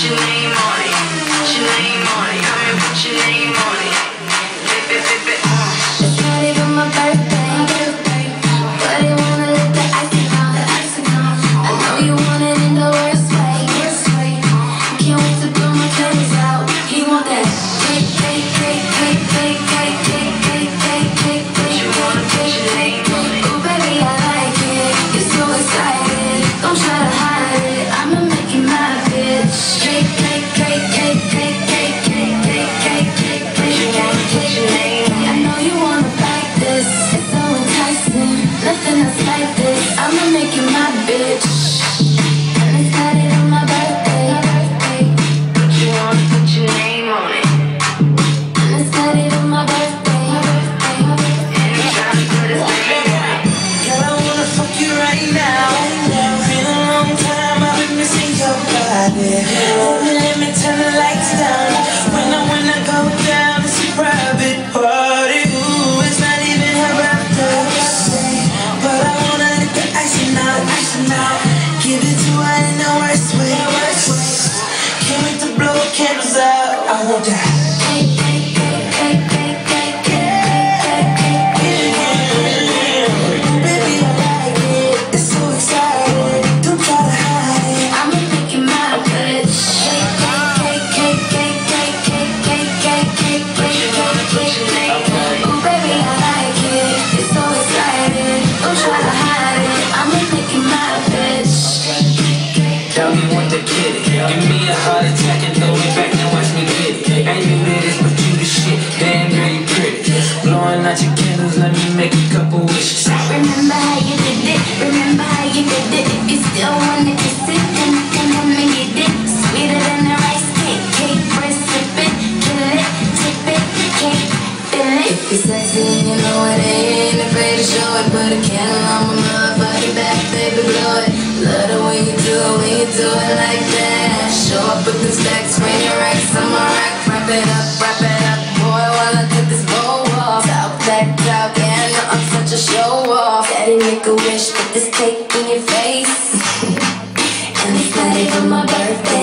your name on I want that. Remember how you did it? If you still wanna I can it. Sweeter than a rice cake, cake, kill it, tip it, it. If you're sexy you know it, ain't afraid to show it. Put a candle on my motherfucking baby, blow it. Love the way you do it, when you do it like that. Show up with the stacks, rack. Wrap it up, wrap it up, boy, while I take this bow off. Talk that talk, I'm such a show off. Daddy make a wish, put this cake in your face. and it's not even my birthday.